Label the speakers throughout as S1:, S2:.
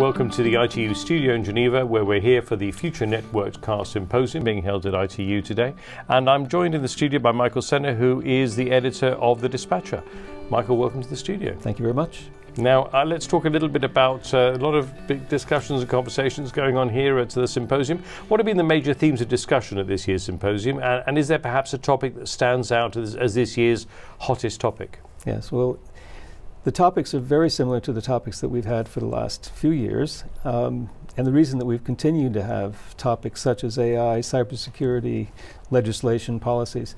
S1: Welcome to the ITU studio in Geneva, where we're here for the Future Networked Car Symposium being held at ITU today. And I'm joined in the studio by Michael Sena, who is the editor of The Dispatcher. Michael, welcome to the studio.
S2: Thank you very much.
S1: Now, uh, let's talk a little bit about uh, a lot of big discussions and conversations going on here at the symposium. What have been the major themes of discussion at this year's symposium? And, and is there perhaps a topic that stands out as, as this year's hottest topic?
S2: Yes, well, the topics are very similar to the topics that we've had for the last few years. Um, and the reason that we've continued to have topics such as AI, cybersecurity, legislation, policies,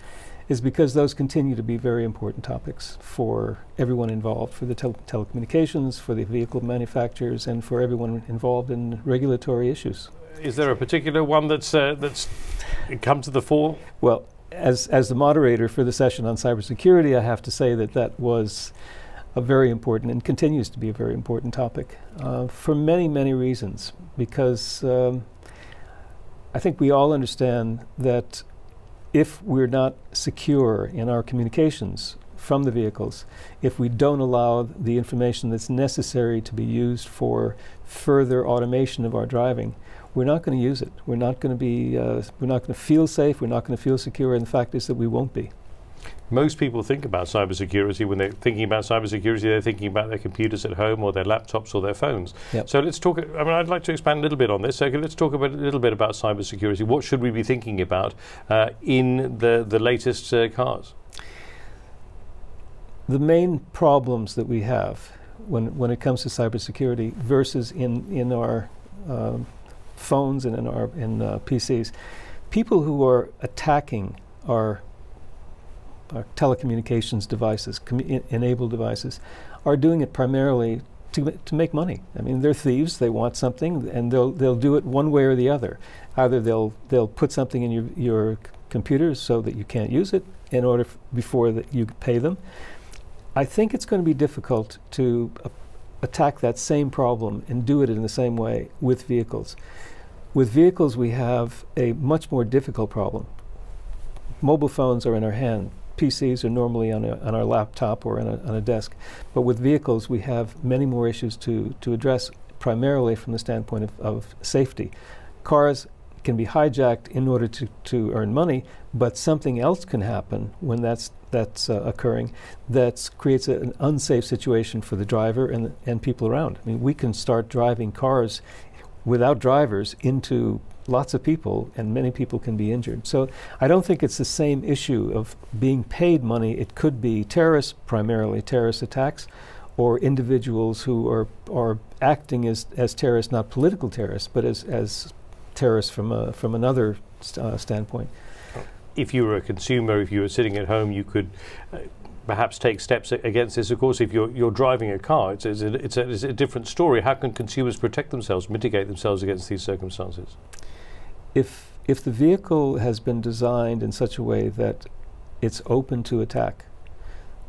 S2: is because those continue to be very important topics for everyone involved, for the tel telecommunications, for the vehicle manufacturers, and for everyone involved in regulatory issues.
S1: Is there a particular one that's uh, that's come to the fore?
S2: Well, as as the moderator for the session on cybersecurity, I have to say that that was a very important and continues to be a very important topic uh, for many, many reasons. Because um, I think we all understand that if we're not secure in our communications from the vehicles, if we don't allow the information that's necessary to be used for further automation of our driving, we're not going to use it. We're not going to be, uh, we're not going to feel safe, we're not going to feel secure, and the fact is that we won't be.
S1: Most people think about cybersecurity when they're thinking about cybersecurity. They're thinking about their computers at home, or their laptops, or their phones. Yep. So let's talk. I mean, I'd like to expand a little bit on this. So let's talk about, a little bit about cybersecurity. What should we be thinking about uh, in the the latest uh, cars?
S2: The main problems that we have when when it comes to cybersecurity versus in in our um, phones and in our in uh, PCs, people who are attacking our our telecommunications devices, enabled devices, are doing it primarily to, to make money. I mean, they're thieves. They want something, and they'll they'll do it one way or the other. Either they'll they'll put something in your your computer so that you can't use it in order before that you pay them. I think it's going to be difficult to uh, attack that same problem and do it in the same way with vehicles. With vehicles, we have a much more difficult problem. Mobile phones are in our hand. PCs are normally on, a, on our laptop or on a, on a desk. But with vehicles, we have many more issues to, to address, primarily from the standpoint of, of safety. Cars can be hijacked in order to, to earn money, but something else can happen when that's, that's uh, occurring that creates a, an unsafe situation for the driver and, and people around. I mean, we can start driving cars without drivers into lots of people, and many people can be injured. So I don't think it's the same issue of being paid money. It could be terrorists, primarily terrorist attacks, or individuals who are, are acting as, as terrorists, not political terrorists, but as, as terrorists from, a, from another st uh, standpoint.
S1: If you were a consumer, if you were sitting at home, you could uh, perhaps take steps against this. Of course, if you're, you're driving a car, it's, it's, a, it's, a, it's a different story. How can consumers protect themselves, mitigate themselves against these circumstances?
S2: If if the vehicle has been designed in such a way that it's open to attack,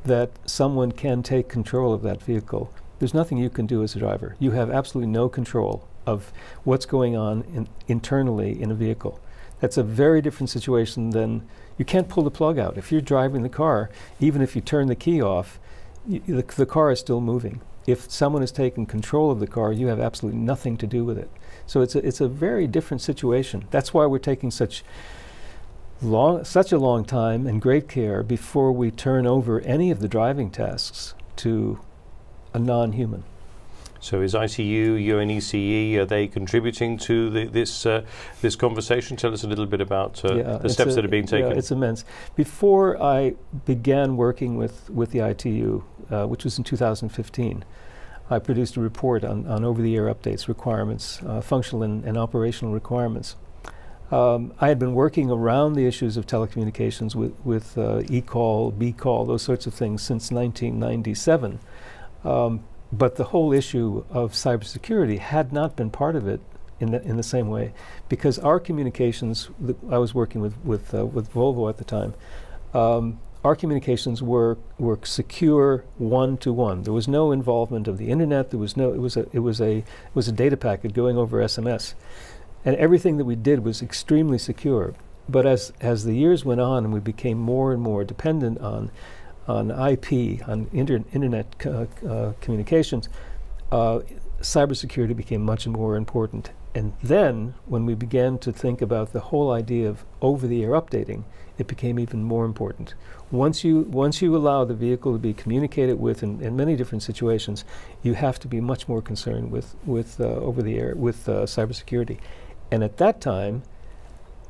S2: that someone can take control of that vehicle, there's nothing you can do as a driver. You have absolutely no control of what's going on in internally in a vehicle. That's a very different situation than you can't pull the plug out. If you're driving the car, even if you turn the key off, the, the car is still moving. If someone has taken control of the car, you have absolutely nothing to do with it. So it's a, it's a very different situation. That's why we're taking such long, such a long time and great care before we turn over any of the driving tasks to a non-human.
S1: So is ITU, UNECE, are they contributing to the, this uh, this conversation? Tell us a little bit about uh, yeah, the steps a, that are being taken.
S2: Yeah, it's immense. Before I began working with, with the ITU, uh, which was in 2015, I produced a report on, on over-the-air updates requirements, uh, functional and, and, operational requirements. Um, I had been working around the issues of telecommunications with, with uh, e-call, b-call, those sorts of things since 1997. Um, but the whole issue of cybersecurity had not been part of it in the, in the same way because our communications, I was working with, with, uh, with Volvo at the time, um, our communications were were secure one to one. There was no involvement of the internet. There was no. It was a. It was a. It was a data packet going over SMS, and everything that we did was extremely secure. But as as the years went on, and we became more and more dependent on on IP on inter internet uh, communications, uh, cybersecurity became much more important. And then, when we began to think about the whole idea of over-the-air updating, it became even more important. Once you once you allow the vehicle to be communicated with in, in many different situations, you have to be much more concerned with with uh, over-the-air with uh, cybersecurity. And at that time,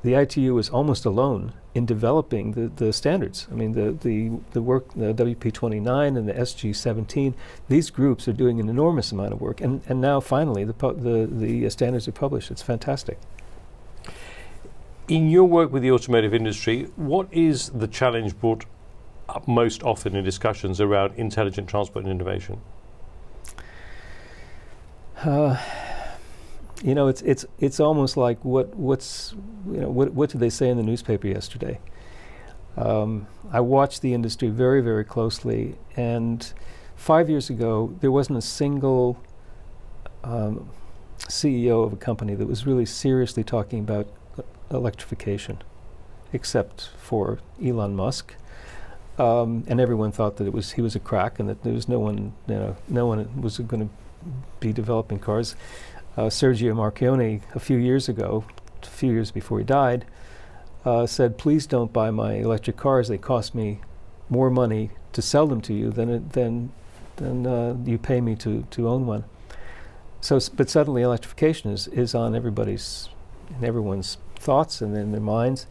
S2: the ITU is almost alone in developing the, the standards. I mean, the, the, the work, the WP29 and the SG17, these groups are doing an enormous amount of work. And, and now finally, the, the, the standards are published. It's fantastic.
S1: In your work with the automotive industry, what is the challenge brought up most often in discussions around intelligent transport and innovation?
S2: Uh, you know, it's it's it's almost like what what's you know what what did they say in the newspaper yesterday? Um, I watched the industry very very closely, and five years ago there wasn't a single um, CEO of a company that was really seriously talking about electrification, except for Elon Musk. Um, and everyone thought that it was he was a crack, and that there was no one, you know, no one was going to be developing cars uh, Sergio Marchionne a few years ago, a few years before he died, uh, said, "Please don't buy my electric cars. They cost me more money to sell them to you than it, than than uh, you pay me to to own one." So, but suddenly electrification is is on everybody's in everyone's thoughts and in their minds.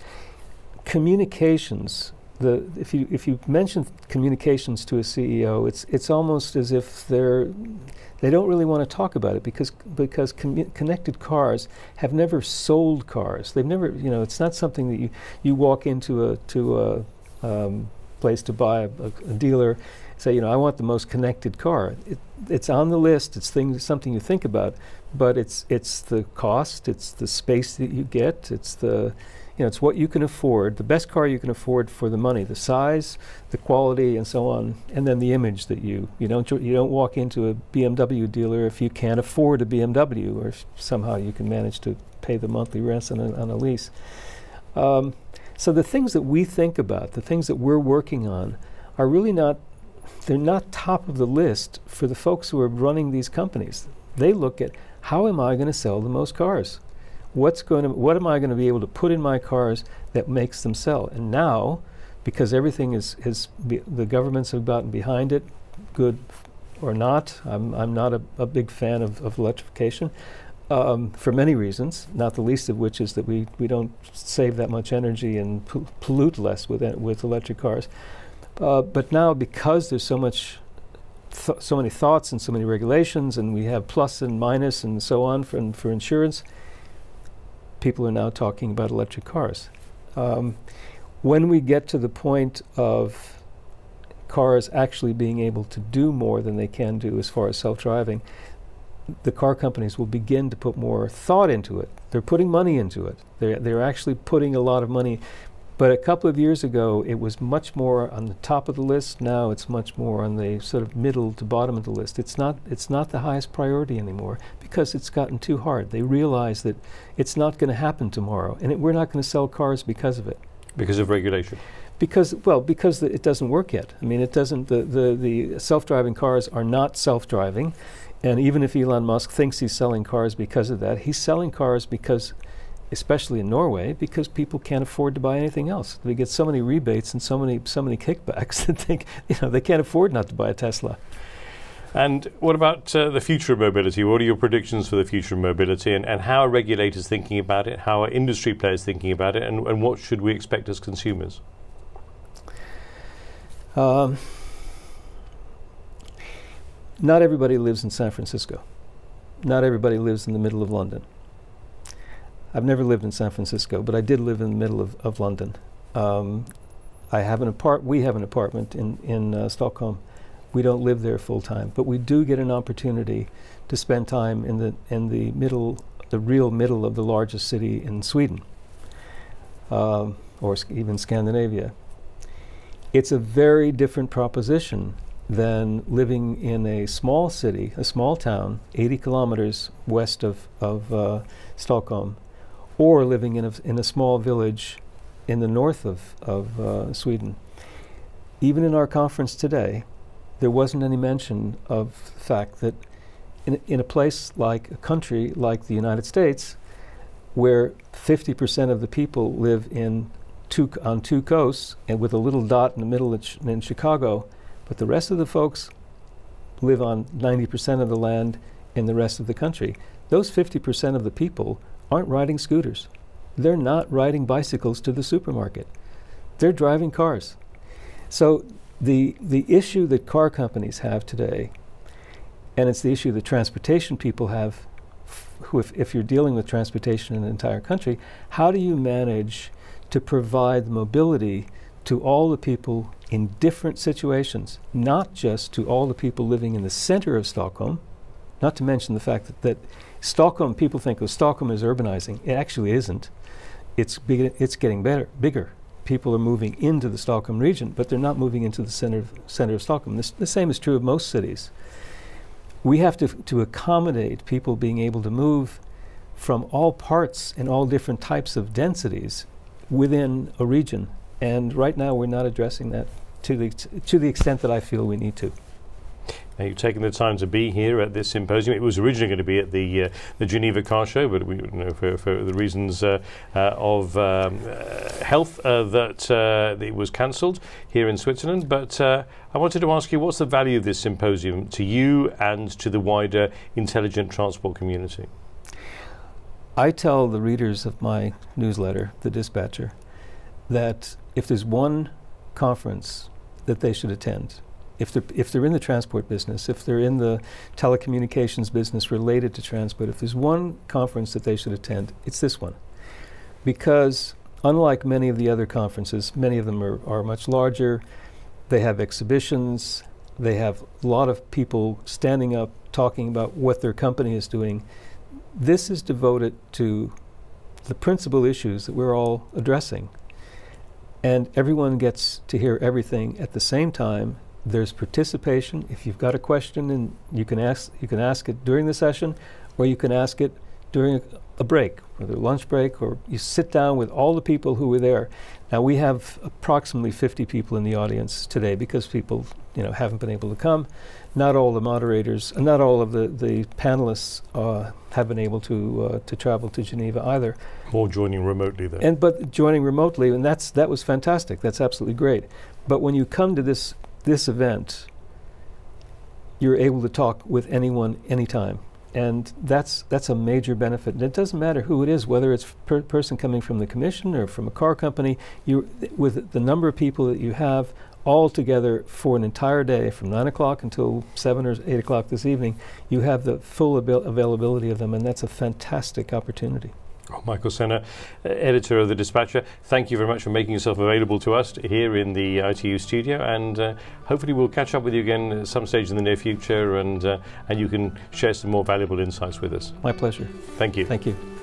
S2: Communications. The, if you if you mention communications to a CEO, it's it's almost as if they're they don't really want to talk about it because because connected cars have never sold cars. They've never, you know, it's not something that you you walk into a to a um, place to buy a, a, a, dealer, say, you know, I want the most connected car. It, it's on the list. It's things something you think about, but it's it's the cost. It's the space that you get. It's the you know, it's what you can afford, the best car you can afford for the money, the size, the quality, and so on, and then the image that you you don't you don't walk into a BMW dealer if you can't afford a BMW, or somehow you can manage to pay the monthly rent on a, on a lease. Um, so the things that we think about, the things that we're working on, are really not they're not top of the list for the folks who are running these companies. They look at how am I going to sell the most cars? What's going to, what am I going to be able to put in my cars that makes them sell? And now, because everything is, is the governments have gotten behind it, good or not, I'm, I'm not a, a big fan of, of electrification. Um, for many reasons, not the least of which is that we, we don't save that much energy and pollute less with, with electric cars. Uh, but now, because there's so much, so many thoughts and so many regulations, and we have plus and minus and so on for, for insurance, people are now talking about electric cars. Um, when we get to the point of cars actually being able to do more than they can do as far as self-driving, the car companies will begin to put more thought into it. They're putting money into it. They're, they're actually putting a lot of money but a couple of years ago, it was much more on the top of the list. Now it's much more on the sort of middle to bottom of the list. It's not, it's not the highest priority anymore because it's gotten too hard. They realize that it's not going to happen tomorrow, and it, we're not going to sell cars because of it.
S1: Because of regulation?
S2: Because, well, because the, it doesn't work yet. I mean, it doesn't, the, the, the self-driving cars are not self-driving. And even if Elon Musk thinks he's selling cars because of that, he's selling cars because especially in Norway, because people can't afford to buy anything else. They get so many rebates and so many so many kickbacks that they you know they can't afford not to buy a Tesla.
S1: And what about uh, the future of mobility? What are your predictions for the future of mobility, and, and how are regulators thinking about it? How are industry players thinking about it, and, and what should we expect as consumers? Um,
S2: not everybody lives in San Francisco. Not everybody lives in the middle of London. I've never lived in San Francisco, but I did live in the middle of, of London. Um, I have an apart. We have an apartment in in uh, Stockholm. We don't live there full time, but we do get an opportunity to spend time in the in the middle, the real middle of the largest city in Sweden, um, or even Scandinavia. It's a very different proposition than living in a small city, a small town, 80 kilometers west of of uh, Stockholm, or living in a, in a small village in the north of, of uh, Sweden. Even in our conference today, there wasn't any mention of the fact that in, in a place like a country like the United States, where 50% of the people live in two, on two coasts and with a little dot in the middle in Chicago, but the rest of the folks live on 90% of the land in the rest of the country. Those 50% of the people aren't riding scooters. They're not riding bicycles to the supermarket. They're driving cars. So the, the issue that car companies have today, and it's the issue that transportation people have, who if, if you're dealing with transportation in an entire country, how do you manage to provide mobility to all the people in different situations, not just to all the people living in the center of Stockholm, not to mention the fact that, that Stockholm, people think, of Stockholm is urbanizing. It actually isn't. It's, it's getting better, bigger. People are moving into the Stockholm region, but they're not moving into the center of, center of Stockholm. This, the same is true of most cities. We have to, to accommodate people being able to move from all parts and all different types of densities within a region. And right now, we're not addressing that to the, to the extent that I feel we need to.
S1: Now, you've taken the time to be here at this symposium. It was originally going to be at the uh, the Geneva Car Show, but we, you know, for, for the reasons uh, uh, of um, uh, health uh, that uh, it was cancelled here in Switzerland. But I wanted to ask you, what's the value of this symposium to you and to the wider intelligent transport community?
S2: I tell the readers of my newsletter, The Dispatcher, that if there's one conference that they should attend, if they're, if they're in the transport business, if they're in the telecommunications business related to transport, if there's one conference that they should attend, it's this one. Because unlike many of the other conferences, many of them are, are much larger, they have exhibitions, they have a lot of people standing up talking about what their company is doing. This is devoted to the principal issues that we're all addressing. And everyone gets to hear everything at the same time there's participation. If you've got a question, and you can ask, you can ask it during the session, or you can ask it during a, a break, whether lunch break, or you sit down with all the people who were there. Now we have approximately 50 people in the audience today because people, you know, haven't been able to come. Not all the moderators, and not all of the the panelists uh, have been able to uh, to travel to Geneva either.
S1: More joining remotely then.
S2: And but joining remotely, and that's that was fantastic. That's absolutely great. But when you come to this this event, you're able to talk with anyone anytime. And that's, that's a major benefit. And it doesn't matter who it is, whether it's a per person coming from the commission or from a car company, you, with the number of people that you have all together for an entire day from 9 o'clock until 7 or 8 o'clock this evening, you have the full availability of them, and that's a fantastic opportunity.
S1: Michael Sena, uh, editor of The Dispatcher, thank you very much for making yourself available to us here in the ITU studio. And uh, hopefully, we'll catch up with you again at some stage in the near future and, uh, and you can share some more valuable insights with us.
S2: My pleasure.
S1: Thank you.
S2: Thank you.